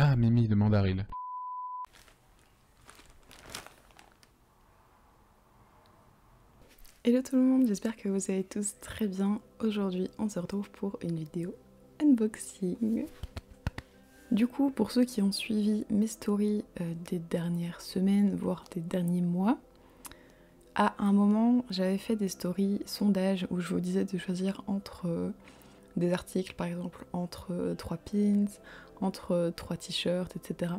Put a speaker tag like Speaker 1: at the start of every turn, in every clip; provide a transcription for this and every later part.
Speaker 1: Ah, Mimi de Mandaril.
Speaker 2: Hello tout le monde, j'espère que vous allez tous très bien. Aujourd'hui, on se retrouve pour une vidéo unboxing. Du coup, pour ceux qui ont suivi mes stories euh, des dernières semaines, voire des derniers mois, à un moment, j'avais fait des stories sondages où je vous disais de choisir entre euh, des articles, par exemple, entre euh, trois pins, entre trois t-shirts, etc.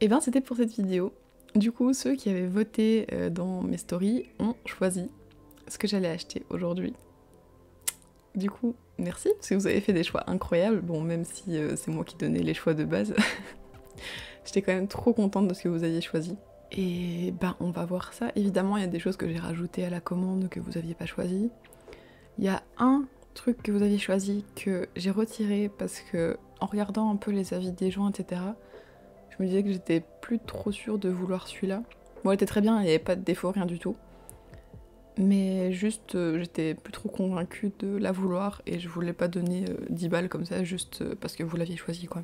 Speaker 2: Et bien, c'était pour cette vidéo. Du coup, ceux qui avaient voté dans mes stories ont choisi ce que j'allais acheter aujourd'hui. Du coup, merci, parce que vous avez fait des choix incroyables. Bon, même si euh, c'est moi qui donnais les choix de base, j'étais quand même trop contente de ce que vous aviez choisi. Et ben, on va voir ça. Évidemment, il y a des choses que j'ai rajoutées à la commande que vous aviez pas choisi. Il y a un truc que vous aviez choisi que j'ai retiré parce que, en regardant un peu les avis des gens, etc., je me disais que j'étais plus trop sûre de vouloir celui-là. Bon, il était très bien, il n'y avait pas de défaut, rien du tout. Mais juste, euh, j'étais plus trop convaincue de la vouloir et je voulais pas donner 10 euh, balles comme ça juste euh, parce que vous l'aviez choisi quoi.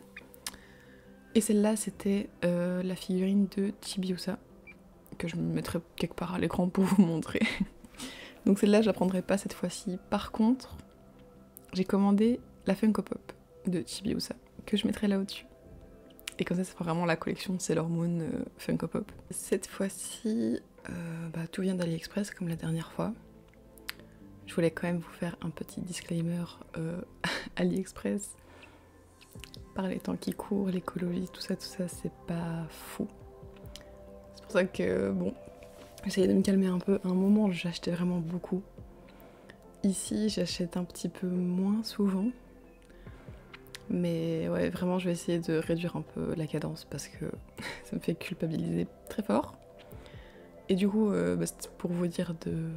Speaker 2: Et celle-là, c'était la figurine de Chibiusa que je me mettrai quelque part à l'écran pour vous montrer. Donc celle-là, je la prendrai pas cette fois-ci. Par contre, j'ai commandé la Funko Pop de Chibiusa que je mettrai là au-dessus. Et comme ça, c'est vraiment la collection Sailor Moon Funko Pop. Cette fois-ci, euh, bah, tout vient d'AliExpress comme la dernière fois. Je voulais quand même vous faire un petit disclaimer euh, AliExpress. Par les temps qui courent, l'écologie, tout ça, tout ça, c'est pas fou. C'est pour ça que, bon, j'essayais de me calmer un peu. À un moment, j'achetais vraiment beaucoup. Ici, j'achète un petit peu moins souvent. Mais ouais, vraiment, je vais essayer de réduire un peu la cadence parce que ça me fait culpabiliser très fort. Et du coup, euh, bah, pour vous dire de.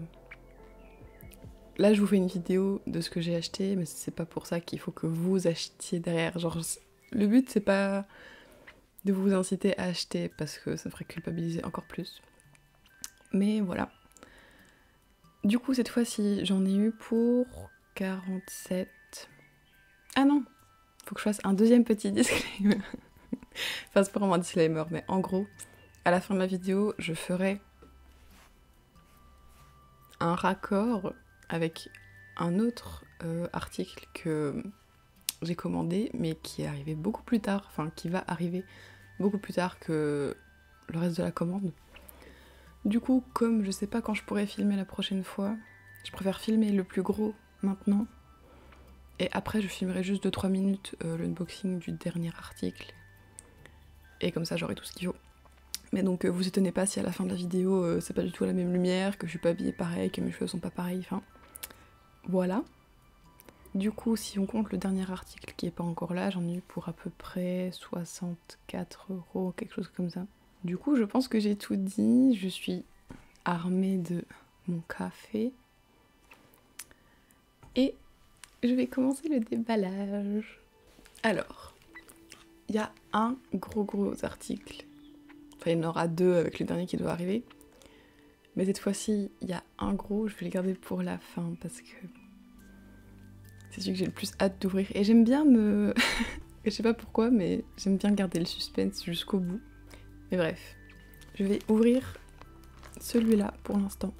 Speaker 2: Là, je vous fais une vidéo de ce que j'ai acheté, mais c'est pas pour ça qu'il faut que vous achetiez derrière. Genre, le but, c'est pas de vous inciter à acheter parce que ça ferait culpabiliser encore plus. Mais voilà. Du coup, cette fois-ci, j'en ai eu pour 47. Ah non Faut que je fasse un deuxième petit disclaimer. enfin, c'est pas vraiment un disclaimer, mais en gros, à la fin de la vidéo, je ferai un raccord avec un autre euh, article que j'ai commandé mais qui est arrivé beaucoup plus tard, enfin qui va arriver beaucoup plus tard que le reste de la commande. Du coup, comme je sais pas quand je pourrais filmer la prochaine fois, je préfère filmer le plus gros maintenant. Et après, je filmerai juste 2-3 minutes euh, l'unboxing du dernier article. Et comme ça, j'aurai tout ce qu'il faut. Mais donc euh, vous étonnez pas si à la fin de la vidéo euh, c'est pas du tout la même lumière, que je suis pas habillée pareil, que mes cheveux sont pas pareils, enfin voilà. Du coup si on compte le dernier article qui est pas encore là, j'en ai eu pour à peu près 64 euros, quelque chose comme ça. Du coup je pense que j'ai tout dit, je suis armée de mon café. Et je vais commencer le déballage. Alors, il y a un gros gros article Enfin, il y en aura deux avec le dernier qui doit arriver. Mais cette fois-ci, il y a un gros, je vais le garder pour la fin parce que c'est celui que j'ai le plus hâte d'ouvrir. Et j'aime bien me. je sais pas pourquoi, mais j'aime bien garder le suspense jusqu'au bout. Mais bref, je vais ouvrir celui-là pour l'instant.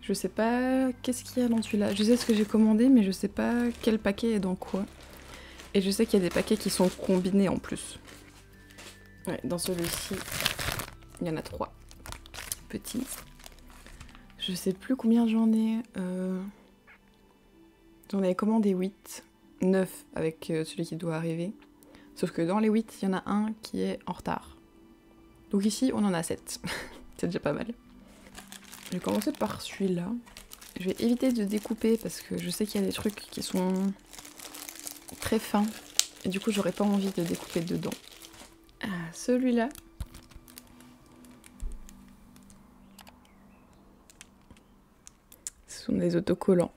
Speaker 2: Je sais pas qu'est-ce qu'il y a dans celui-là. Je sais ce que j'ai commandé, mais je sais pas quel paquet est dans quoi. Et je sais qu'il y a des paquets qui sont combinés en plus. Dans celui-ci, il y en a trois petits. Je sais plus combien j'en ai. Euh, j'en avais commandé 8, 9 avec euh, celui qui doit arriver. Sauf que dans les 8, il y en a un qui est en retard. Donc ici, on en a 7. C'est déjà pas mal. Je vais commencer par celui-là. Je vais éviter de découper parce que je sais qu'il y a des trucs qui sont très fins. Et du coup, j'aurais pas envie de découper dedans. Ah, celui-là. Ce sont des autocollants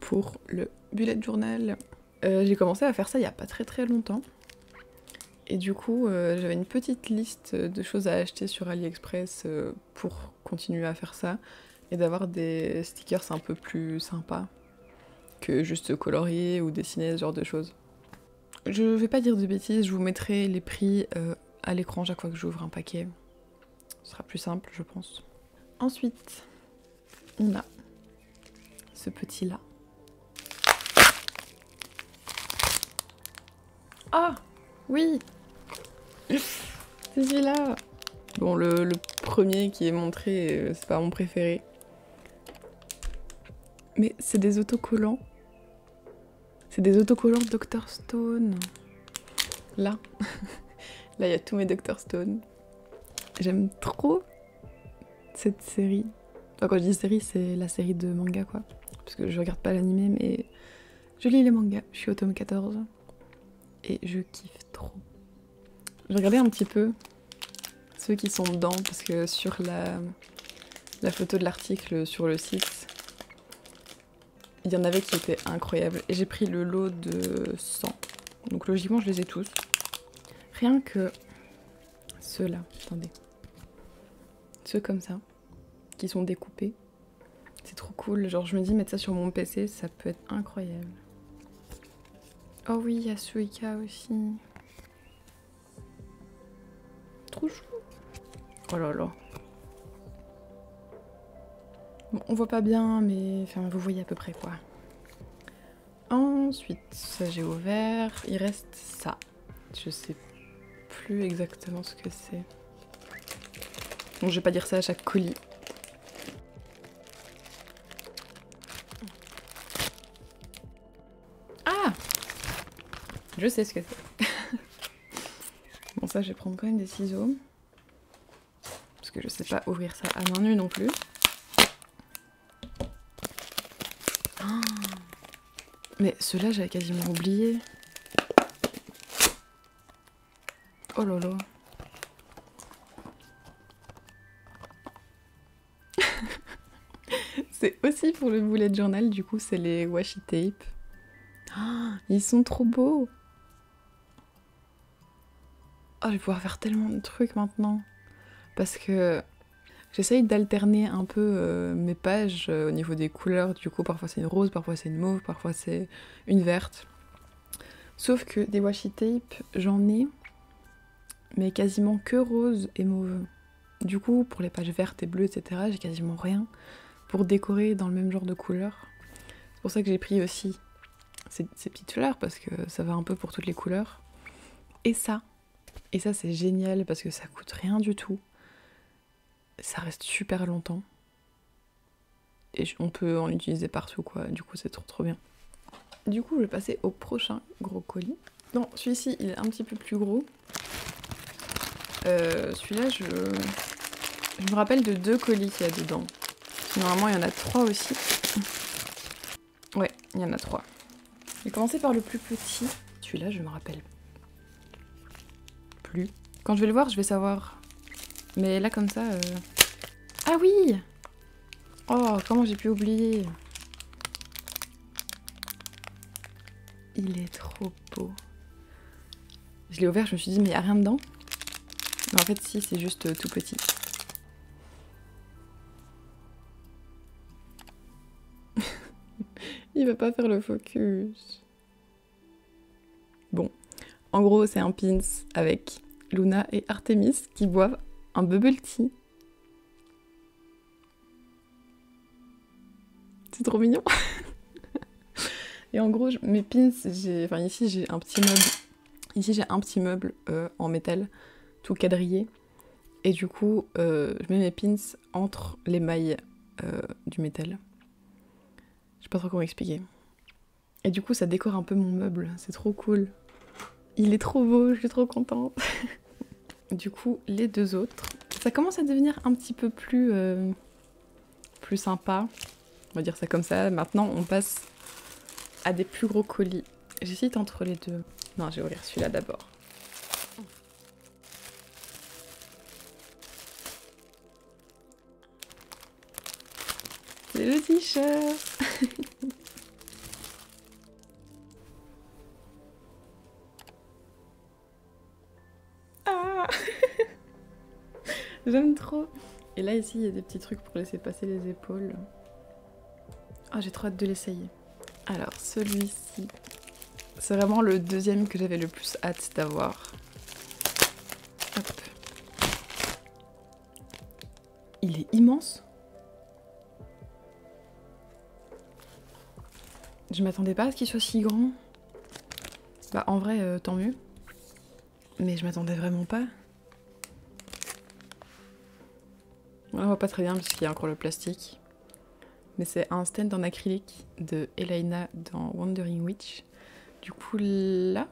Speaker 2: pour le bullet journal. Euh, j'ai commencé à faire ça il n'y a pas très très longtemps. Et du coup, euh, j'avais une petite liste de choses à acheter sur AliExpress euh, pour continuer à faire ça et d'avoir des stickers un peu plus sympas que juste colorier ou dessiner ce genre de choses. Je vais pas dire de bêtises, je vous mettrai les prix euh, à l'écran chaque fois que j'ouvre un paquet. Ce sera plus simple, je pense. Ensuite, on a ce petit là. Ah Oui C'est celui-là Bon, le, premier qui est montré, euh, c'est pas mon préféré. Mais c'est des autocollants. C'est des autocollants Dr Stone. Là. Là, il y a tous mes Dr Stone. J'aime trop cette série. Enfin, quand je dis série, c'est la série de manga, quoi. Parce que je regarde pas l'animé, mais je lis les mangas. Je suis au tome 14. Et je kiffe trop. Je regardais un petit peu ceux qui sont dedans, parce que sur la, la photo de l'article sur le site, il y en avait qui étaient incroyables. Et j'ai pris le lot de 100. Donc logiquement, je les ai tous. Rien que ceux-là, attendez. Ceux comme ça, qui sont découpés. C'est trop cool. Genre, je me dis, mettre ça sur mon PC, ça peut être incroyable. Oh oui, il y a Suika aussi. Trop chou. Oh là là. Bon, on voit pas bien, mais enfin, vous voyez à peu près quoi. Ensuite, ça j'ai ouvert. Il reste ça. Je sais plus exactement ce que c'est. Bon, je vais pas dire ça à chaque colis. Je sais ce que c'est. bon, ça, je vais prendre quand même des ciseaux. Parce que je sais pas ouvrir ça à main nue non plus. Ah. Mais ceux-là, j'avais quasiment oublié. Oh là là. c'est aussi pour le bullet journal, du coup, c'est les washi tape. Ah, ils sont trop beaux. Oh, je vais pouvoir faire tellement de trucs maintenant. Parce que j'essaye d'alterner un peu euh, mes pages euh, au niveau des couleurs. Du coup, parfois c'est une rose, parfois c'est une mauve, parfois c'est une verte. Sauf que des washi tape, j'en ai mais quasiment que rose et mauve. Du coup, pour les pages vertes et bleues, etc., j'ai quasiment rien pour décorer dans le même genre de couleurs. C'est pour ça que j'ai pris aussi ces, petites fleurs, parce que ça va un peu pour toutes les couleurs. Et ça. Et ça, c'est génial, parce que ça coûte rien du tout. Ça reste super longtemps. Et on peut en utiliser partout, quoi. Du coup, c'est trop trop bien. Du coup, je vais passer au prochain gros colis. Non, celui-ci, il est un petit peu plus gros. Euh, celui-là, je... je me rappelle de deux colis qu'il y a dedans. Normalement, il y en a trois aussi. Ouais, il y en a trois. Je vais commencer par le plus petit. Celui-là, je me rappelle Quand je vais le voir, je vais savoir. Mais là, comme ça... Euh, ah oui Oh, comment j'ai pu oublier Il est trop beau. Je l'ai ouvert, je me suis dit, mais il n'y a rien dedans en fait, si, c'est juste euh, tout petit. Il va pas faire le focus. Bon, en gros, c'est un pins avec Luna et Artemis qui boivent un bubble tea. C'est trop mignon. et en gros, mes pins, j'ai, enfin ici j'ai un petit meuble. Ici j'ai un petit meuble euh, en métal tout quadrillé. Et du coup, euh, je mets mes pins entre les mailles euh, du métal. Je sais pas trop comment expliquer. Et du coup, ça décore un peu mon meuble. C'est trop cool. Il est trop beau, je suis trop contente. du coup, les deux autres. Ça commence à devenir un petit peu plus, euh, plus sympa. On va dire ça comme ça. Maintenant, on passe à des plus gros colis. J'hésite entre les deux. Non, je vais ouvrir celui-là d'abord. C'est le t-shirt J'aime trop Et là ici il y a des petits trucs pour laisser passer les épaules. Ah j'ai trop hâte de l'essayer. Alors celui-ci, C'est vraiment le deuxième que j'avais le plus hâte d'avoir. Il est immense. Je m'attendais pas à ce qu'il soit si grand. Bah en vrai, euh, tant mieux. Mais je m'attendais vraiment pas. On voit pas très bien parce qu'il y a encore le plastique. Mais c'est un stand en acrylique de Elena dans Wandering Witch. Du coup là,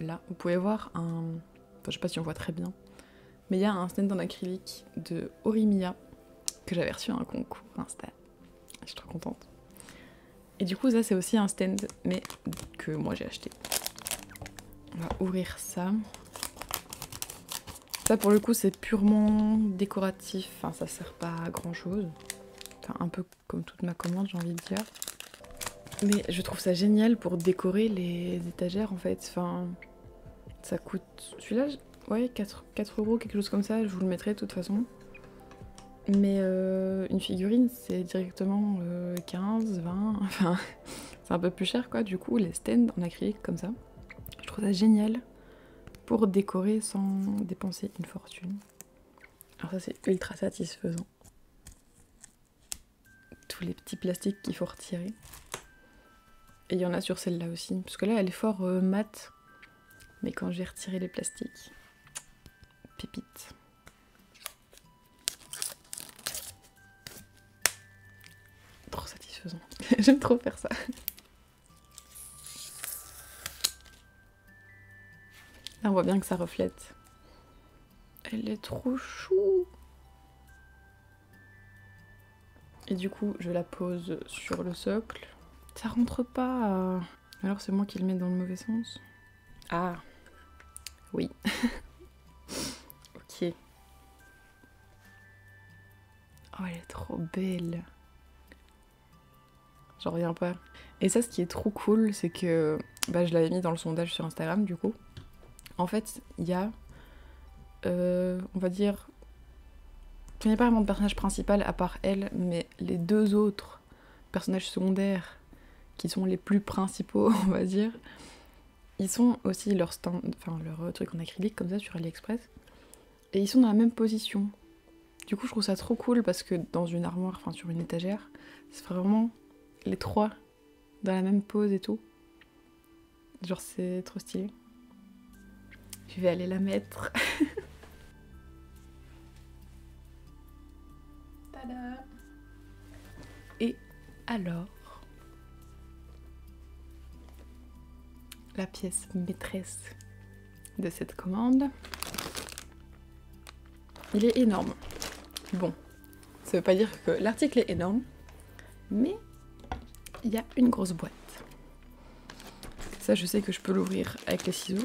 Speaker 2: là, vous pouvez voir un... Enfin, je sais pas si on voit très bien. Mais il y a un stand en acrylique de Orimiya que j'avais reçu à un concours Insta. Je suis trop contente. Et du coup ça c'est aussi un stand mais que moi j'ai acheté. On va ouvrir ça. Ça pour le coup c'est purement décoratif, enfin ça sert pas à grand chose. Enfin un peu comme toute ma commande j'ai envie de dire. Mais je trouve ça génial pour décorer les étagères en fait. Enfin ça coûte... Celui-là, ouais 4, 4 euros, quelque chose comme ça, je vous le mettrai de toute façon. Mais euh, une figurine c'est directement 15, euh, 20, enfin c'est un peu plus cher quoi. Du coup les stands en acrylique comme ça, je trouve ça génial pour décorer sans dépenser une fortune. Alors ça c'est ultra satisfaisant. Tous les petits plastiques qu'il faut retirer. Et il y en a sur celle-là aussi. Parce que là elle est fort euh, mat. Mais quand j'ai retiré les plastiques, pépite. Trop satisfaisant. J'aime trop faire ça. Là, on voit bien que ça reflète. Elle est trop chou. Et du coup, je la pose sur le socle. Ça rentre pas. Alors c'est moi qui le mets dans le mauvais sens. Ah. Oui. ok. Oh, elle est trop belle. J'en reviens pas. Et ça, ce qui est trop cool, c'est que bah, je l'avais mis dans le sondage sur Instagram, du coup. En fait, il y a, euh, on va dire, n'y a pas vraiment de personnage principal à part elle, mais les deux autres personnages secondaires qui sont les plus principaux, on va dire, ils sont aussi leur stand, enfin leur truc en acrylique comme ça sur AliExpress, et ils sont dans la même position. Du coup, je trouve ça trop cool parce que dans une armoire, enfin sur une étagère, c'est vraiment les trois dans la même pose et tout. Genre, c'est trop stylé. Je vais aller la mettre. Tada Et alors, la pièce maîtresse de cette commande. Il est énorme. Bon, ça veut pas dire que l'article est énorme, mais il y a une grosse boîte. Ça, je sais que je peux l'ouvrir avec les ciseaux.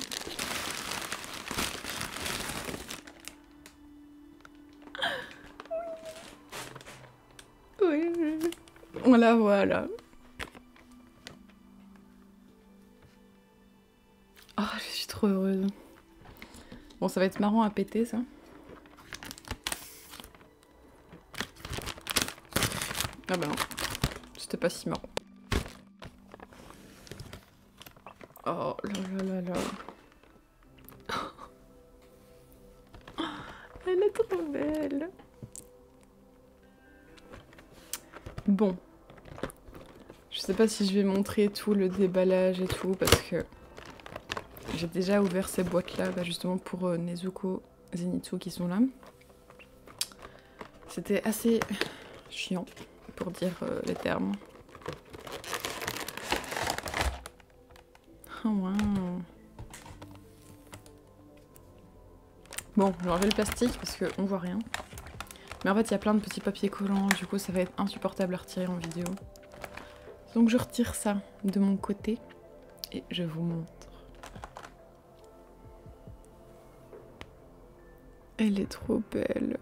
Speaker 2: On la voit là. Oh, je suis trop heureuse. Bon, ça va être marrant à péter ça. Ah bah non, c'était pas si marrant. Oh là là là là. Elle est trop belle. Bon, sais pas si je vais montrer tout le déballage et tout parce que j'ai déjà ouvert ces boîtes là bah, justement pour euh, Nezuko Zenitsu qui sont là. C'était assez chiant pour dire euh, les termes. Oh. Bon, j'ai enlevé le plastique parce qu'on voit rien. Mais en fait, il y a plein de petits papiers collants, du coup ça va être insupportable à retirer en vidéo. Donc je retire ça de mon côté et je vous montre. Elle est trop belle.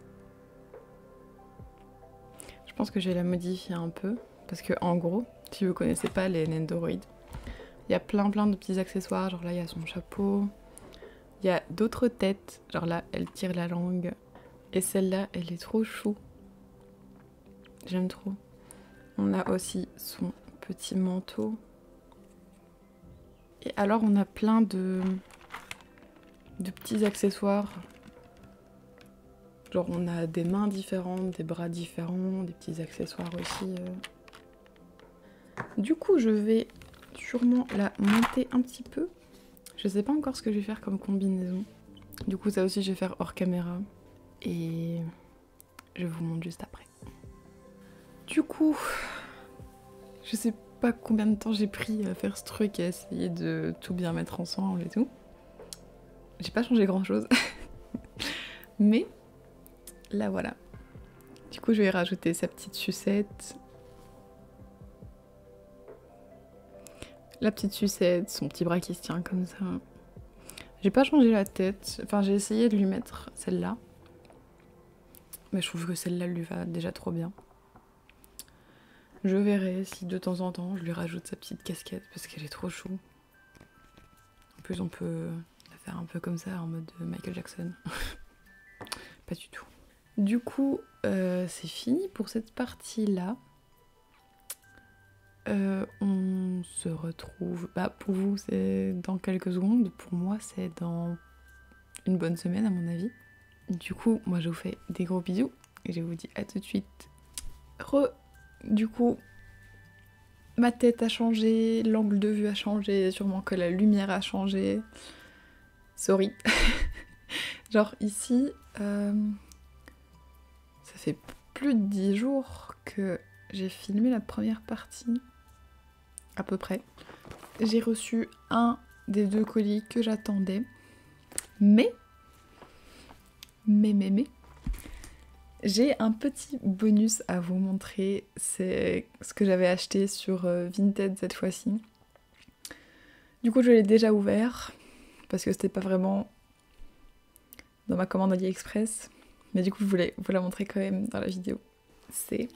Speaker 2: Je pense que je vais la modifier un peu parce que en gros, si vous connaissez pas les Nendoroid, il y a plein plein de petits accessoires, genre là il y a son chapeau, il y a d'autres têtes, genre là elle tire la langue et celle-là elle est trop chou. J'aime trop. On a aussi son petit manteau. Et alors on a plein de, petits accessoires. Genre on a des mains différentes, des bras différents, des petits accessoires aussi. euh. Du coup je vais sûrement la monter un petit peu. Je sais pas encore ce que je vais faire comme combinaison. Du coup ça aussi je vais faire hors caméra. Et je vous montre juste après. Du coup, je sais pas combien de temps j'ai pris à faire ce truc et à essayer de tout bien mettre ensemble et tout. J'ai pas changé grand chose. Mais là voilà. Du coup, je vais rajouter sa petite sucette. La petite sucette, son petit bras qui se tient comme ça. J'ai pas changé la tête. Enfin, j'ai essayé de lui mettre celle-là. Mais je trouve que celle-là lui va déjà trop bien. Je verrai si de temps en temps je lui rajoute sa petite casquette parce qu'elle est trop chou. En plus, on peut la faire un peu comme ça en mode Michael Jackson. Pas du tout. Du coup, euh, c'est fini pour cette partie-là. Euh, on se retrouve. Bah, pour vous, c'est dans quelques secondes. Pour moi, c'est dans une bonne semaine, à mon avis. Du coup, moi, je vous fais des gros bisous et je vous dis à tout de suite. Re. Du coup, ma tête a changé, l'angle de vue a changé, sûrement que la lumière a changé. Sorry. Genre ici, euh, ça fait plus de 10 jours que j'ai filmé la première partie, à peu près. J'ai reçu un des deux colis que j'attendais, mais, mais, mais, mais, j'ai un petit bonus à vous montrer, c'est ce que j'avais acheté sur euh, Vinted cette fois-ci. Du coup, je l'ai déjà ouvert parce que c'était pas vraiment dans ma commande AliExpress, mais du coup, je voulais vous la montrer quand même dans la vidéo. C'est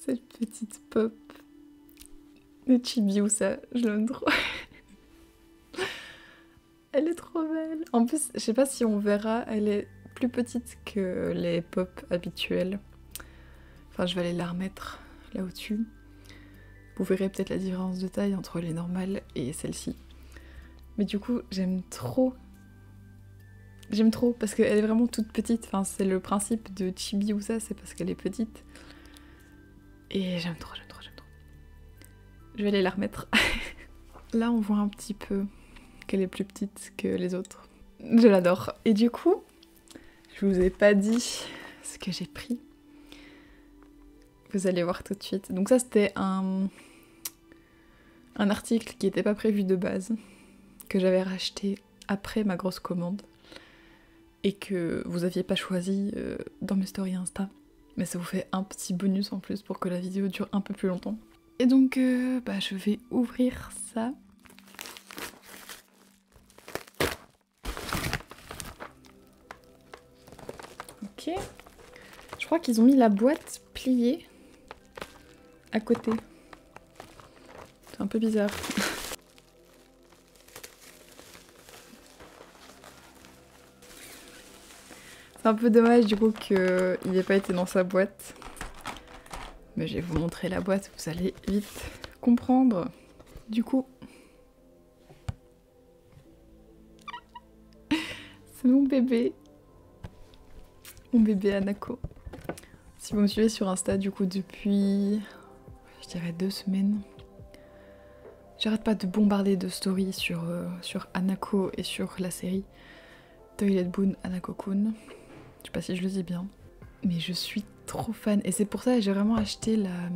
Speaker 2: cette petite pop de Chibiusa, je l'aime trop. elle est trop belle. En plus, je sais pas si on verra, elle est plus petite que les pop habituelles. Enfin, je vais aller la remettre là au-dessus. Vous verrez peut-être la différence de taille entre les normales et celle-ci. Mais du coup, j'aime trop. J'aime trop parce qu'elle est vraiment toute petite. Enfin, c'est le principe de Chibi ou ça, c'est parce qu'elle est petite. Et j'aime trop, j'aime trop, j'aime trop. Je vais aller la remettre. Là, on voit un petit peu qu'elle est plus petite que les autres. Je l'adore. Et du coup, je vous ai pas dit ce que j'ai pris. Vous allez voir tout de suite. Donc ça, c'était un, un article qui n'était pas prévu de base, que j'avais racheté après ma grosse commande et que vous aviez pas choisi euh, dans mes stories Insta. Mais ça vous fait un petit bonus en plus pour que la vidéo dure un peu plus longtemps. Et donc, euh, bah, je vais ouvrir ça. Je crois qu'ils ont mis la boîte pliée à côté. C'est un peu bizarre. C'est un peu dommage du coup qu'il n'ait pas été dans sa boîte. Mais je vais vous montrer la boîte, vous allez vite comprendre. Du coup, c'est mon bébé. Mon bébé Anako. Si vous me suivez sur Insta du coup depuis, je dirais deux semaines, j'arrête pas de bombarder de stories sur, euh, Anako et sur la série Toilet Boon Anako-kun. Je sais pas si je le dis bien. Mais je suis trop fan. Et c'est pour ça que j'ai vraiment acheté la,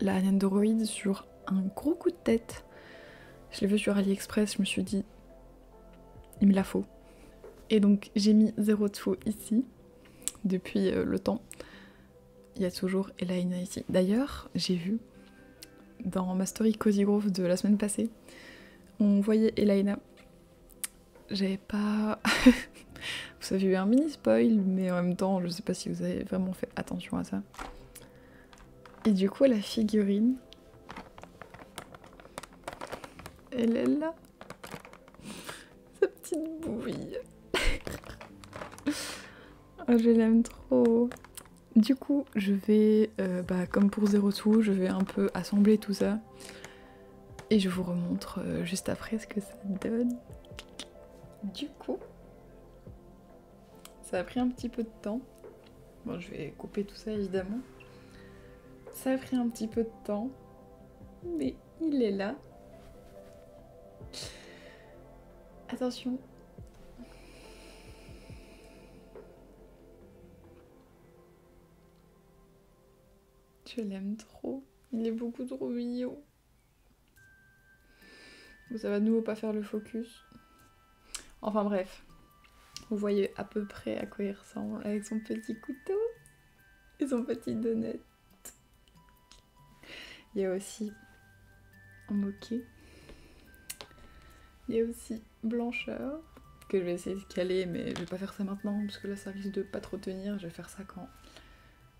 Speaker 2: la Nendoroid sur un gros coup de tête. Je l'ai vu sur AliExpress, je me suis dit, il me la faut. Et donc j'ai mis zéro de faux ici, depuis euh, le temps. Il y a toujours Elaina ici. D'ailleurs, j'ai vu dans ma story Cozy Grove de la semaine passée, on voyait Elaina. J'avais pas... vous avez eu un mini spoil, mais en même temps, je sais pas si vous avez vraiment fait attention à ça. Et du coup, la figurine, elle est là. Sa petite bouille. Oh, je l'aime trop. Du coup, je vais, euh, bah, comme pour Zero Two, je vais un peu assembler tout ça. Et je vous remontre euh, juste après ce que ça donne. Du coup, ça a pris un petit peu de temps. Bon, je vais couper tout ça évidemment. Ça a pris un petit peu de temps, mais il est là. Attention. Je l'aime trop. Il est beaucoup trop mignon. ça va de nouveau pas faire le focus. Enfin bref. Vous voyez à peu près à quoi il ressemble avec son petit couteau et son petit donut. Il y a aussi un moquet. Il y a aussi blancheur que je vais essayer de caler mais je vais pas faire ça maintenant parce que là ça risque de pas trop tenir. Je vais faire ça quand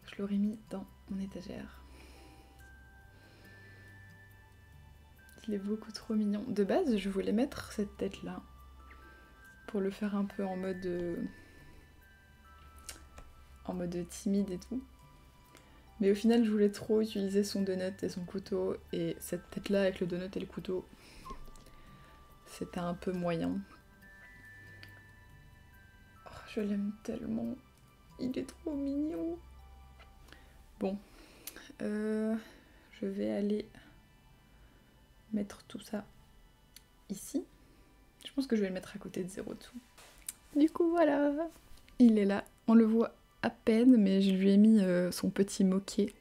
Speaker 2: je l'aurai mis dans mon étagère. Il est beaucoup trop mignon. De base, je voulais mettre cette tête là pour le faire un peu en mode euh, en mode timide et tout. Mais au final, je voulais trop utiliser son donut et son couteau et cette tête là avec le donut et le couteau, c'était un peu moyen. Oh, je l'aime tellement. Il est trop mignon. Bon, euh, je vais aller mettre tout ça ici. Je pense que je vais le mettre à côté de Zero Two. Du coup, voilà, il est là. On le voit à peine, mais je lui ai mis euh, son petit moquet.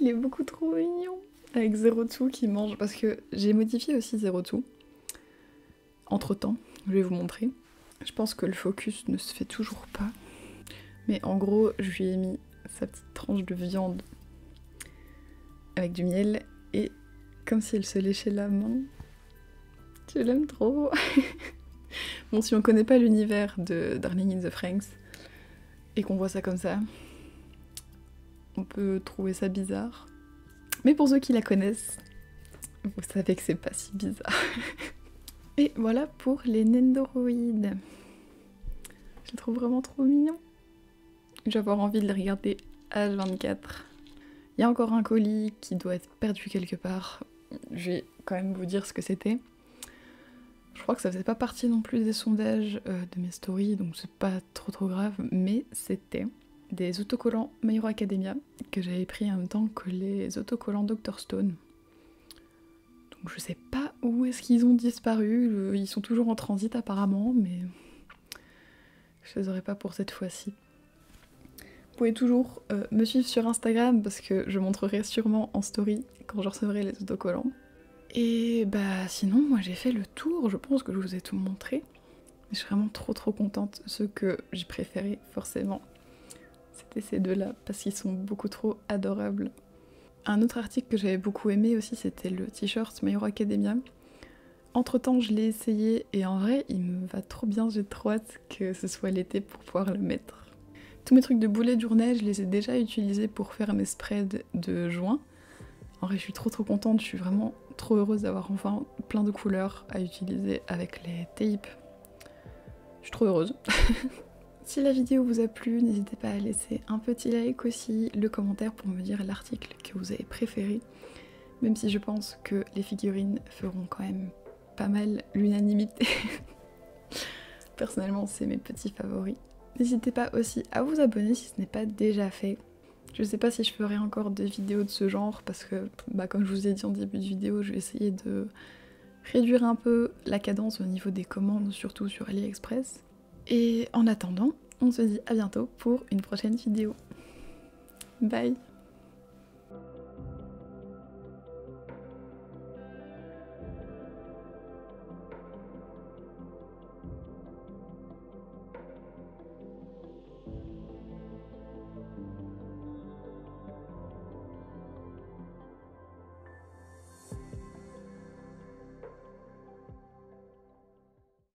Speaker 2: Il est beaucoup trop mignon avec Zero Two qui mange parce que j'ai modifié aussi Zero Two. Entre temps, je vais vous montrer. Je pense que le focus ne se fait toujours pas. Mais en gros, je lui ai mis sa petite tranche de viande avec du miel et comme si elle se léchait la main. Je l'aime trop. bon, si on connaît pas l'univers de Darling in the Franks et qu'on voit ça comme ça, on peut trouver ça bizarre. Mais pour ceux qui la connaissent, vous savez que c'est pas si bizarre. et voilà pour les Nendoroids. Je les trouve vraiment trop mignons. Je vais avoir envie de les regarder H24. Il y a encore un colis qui doit être perdu quelque part je vais quand même vous dire ce que c'était. Je crois que ça faisait pas partie non plus des sondages euh, de mes stories, donc c'est pas trop trop grave, mais c'était des autocollants My Academia que j'avais pris en même temps que les autocollants Dr Stone. Donc je sais pas où est-ce qu'ils ont disparu, ils sont toujours en transit apparemment, mais je les aurais pas pour cette fois-ci. Pouvez toujours euh, me suivre sur Instagram parce que je montrerai sûrement en story quand je recevrai les autocollants. Et bah sinon, moi j'ai fait le tour, je pense que je vous ai tout montré. Je suis vraiment trop trop contente. Ceux que j'ai préférés, forcément, c'était ces deux-là parce qu'ils sont beaucoup trop adorables. Un autre article que j'avais beaucoup aimé aussi, c'était le t-shirt My Hero Academia. Entre temps, je l'ai essayé et en vrai, il me va trop bien. J'ai trop hâte que ce soit l'été pour pouvoir le mettre. Tous mes trucs de boulet de journée, je les ai déjà utilisés pour faire mes spreads de juin. En vrai, je suis trop trop contente, je suis vraiment trop heureuse d'avoir enfin plein de couleurs à utiliser avec les tapes. Je suis trop heureuse. si la vidéo vous a plu, n'hésitez pas à laisser un petit like aussi, le commentaire pour me dire l'article que vous avez préféré. Même si je pense que les figurines feront quand même pas mal l'unanimité. Personnellement, c'est mes petits favoris. N'hésitez pas aussi à vous abonner si ce n'est pas déjà fait. Je sais pas si je ferai encore des vidéos de ce genre parce que, bah, comme je vous ai dit en début de vidéo, je vais essayer de réduire un peu la cadence au niveau des commandes, surtout sur AliExpress. Et en attendant, on se dit à bientôt pour une prochaine vidéo. Bye